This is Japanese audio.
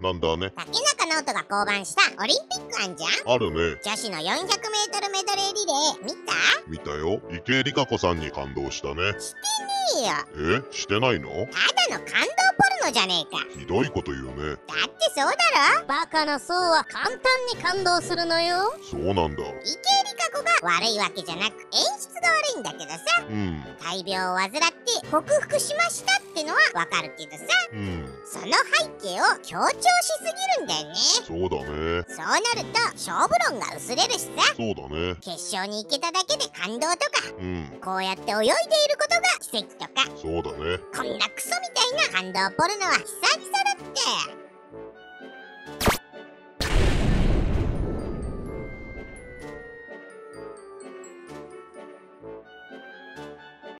なんだね。竹中直人が降板したオリンピックあんじゃん？あるね。女子の 400m メドレーリレー見た？見たよ。池江璃花子さんに感動したね。いいよ。え？してないの？ただの感動ポルノじゃねえか。ひどいこと言うね。だってそうだろ？バカな層は簡単に感動するのよ。そうなんだ。池江璃花子が悪いわけじゃなく演出が悪いんだけどさ。うん。大病を患って克服しましたってのはわかるけどさ。うん。その背景を強調しすぎるんだよね。そうだね。そうなると勝負論が薄れるしさ。そうだね。決勝に行けただけで感動とかうん。こうやって泳いでいることが奇跡とか。そうだね。こんなクソみたいな感動ポルノは久々だって